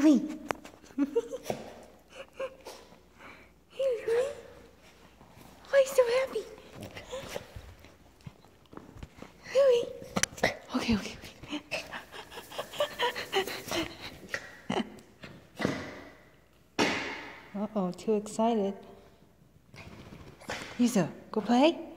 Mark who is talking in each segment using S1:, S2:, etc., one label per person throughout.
S1: Louie. hey, Louie. Why are you so happy? Louie. Okay, okay, okay. Uh-oh, too excited. Yuzu, go play.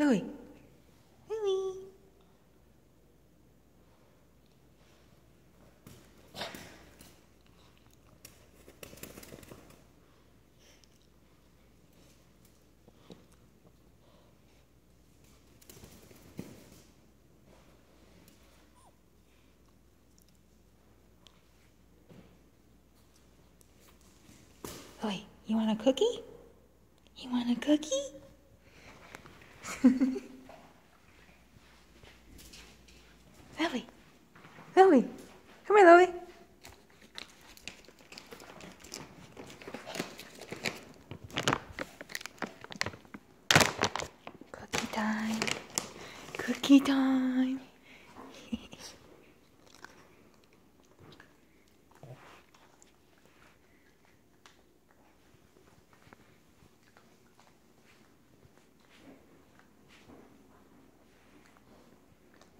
S1: Louie. Louie. Louie, you want a cookie? You want a cookie? Lily. Lily. Come here, Lily. Cookie time. Cookie time.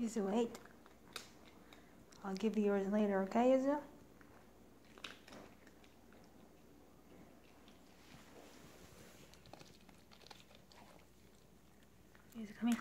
S1: Yuzu, wait. I'll give you yours later, okay, Yuzu? Yuzu, come here.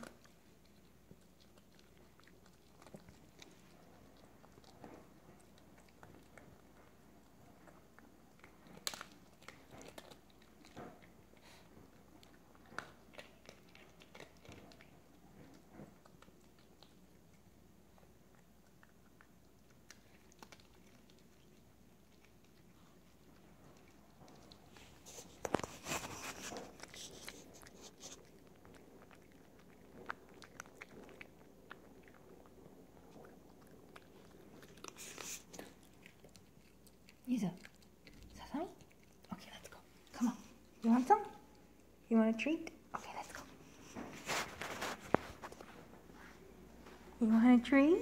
S1: Yuzu, Sasami? Okay, let's go. Come on. You want some? You want a treat? Okay, let's go. You want a treat?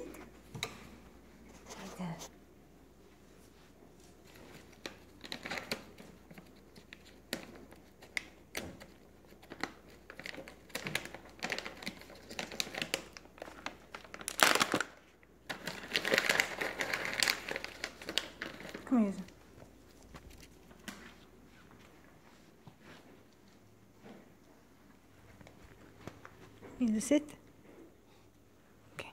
S1: Come here, Yuzu, sit. Okay.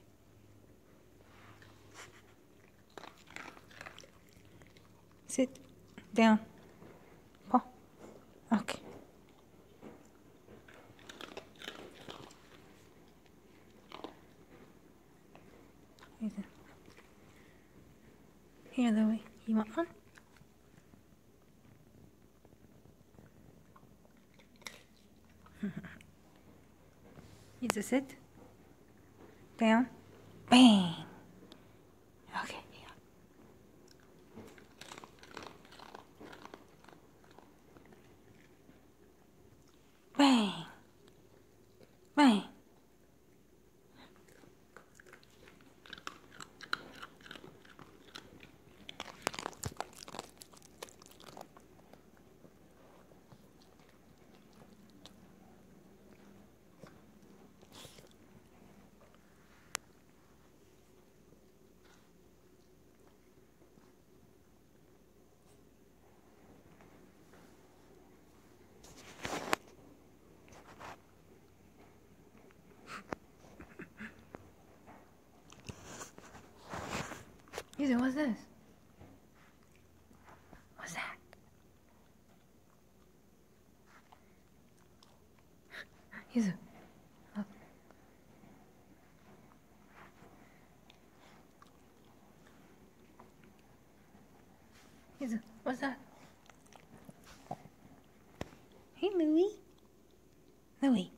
S1: Sit. Down. Paw. Okay. Here, Louie. You want one? You just sit. Down. Bang. Ethan, what's this? What's that? Ethan, what's that? Hey, Louie. Louie.